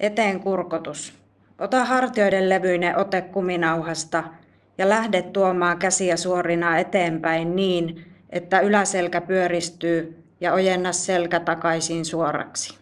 Eteen kurkotus. Ota hartioiden levyinen ote kuminauhasta ja lähde tuomaan käsiä suorina eteenpäin niin, että yläselkä pyöristyy ja ojenna selkä takaisin suoraksi.